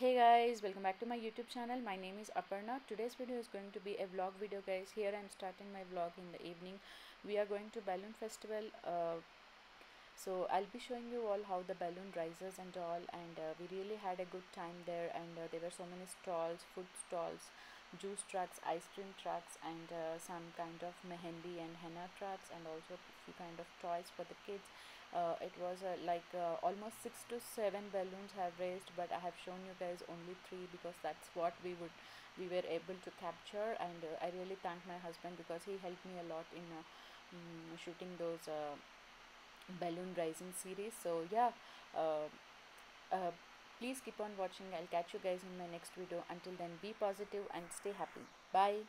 hey guys welcome back to my youtube channel. My name is aparna. Today's video is going to be a vlog video guys. Here i'm starting my vlog in the evening. We are going to balloon festival uh, so i'll be showing you all how the balloon rises and all and uh, we really had a good time there and uh, there were so many stalls food stalls juice trucks ice cream trucks and uh, some kind of mehendi and henna trucks and also few kind of toys for the kids. Uh, it was uh, like uh, almost six to seven balloons have raised but i have shown you guys only three because that's what we would we were able to capture and i really thank my husband because he helped me a lot in mm, shooting those balloon rising series. So yeah uh, uh, please keep on watching. I'll catch you guys in my next video. Until then be positive and stay happy. Bye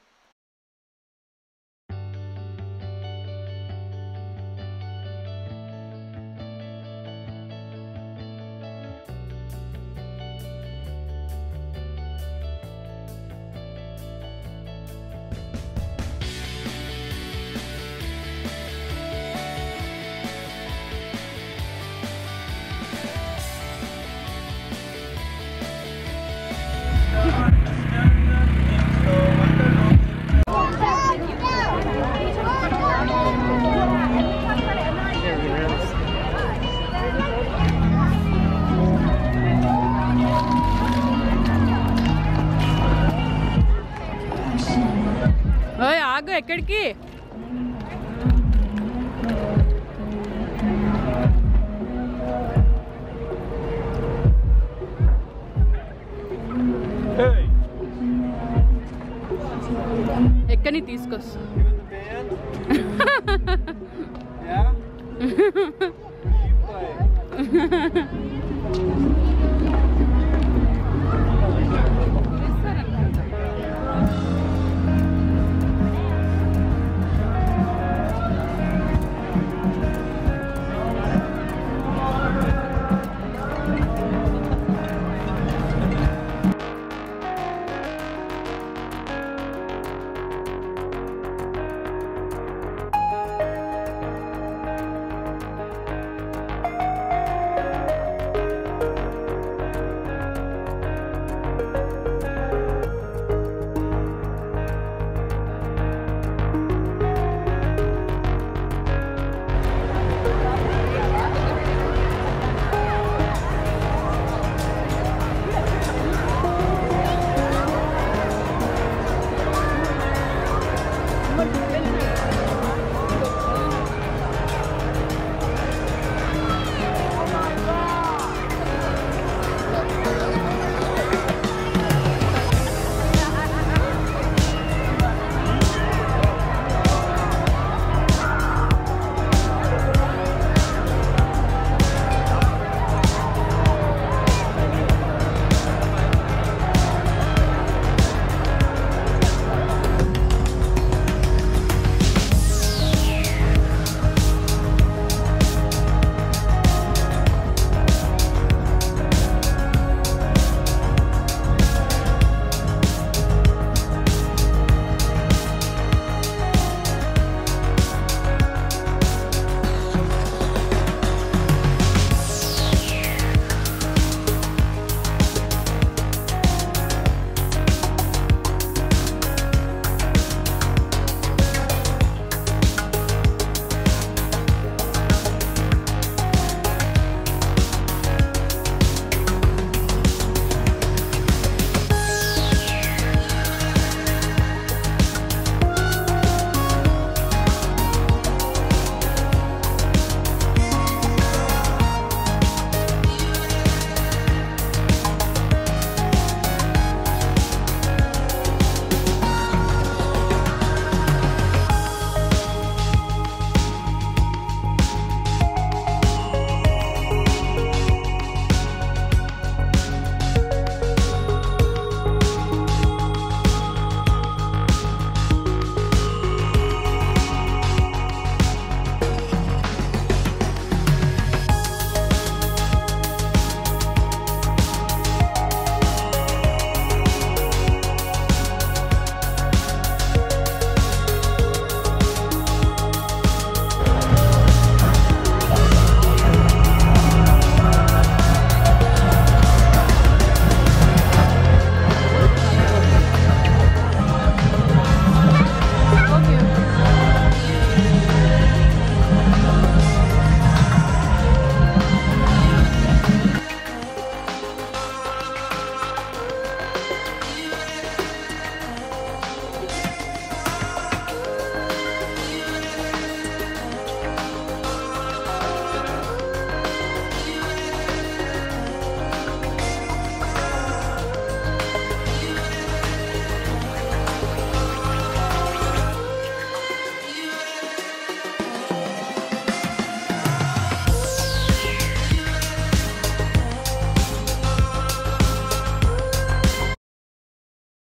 ఎక్కడికి Hey, ఎక్కని తీసుకొస్తా you in the band? yeah?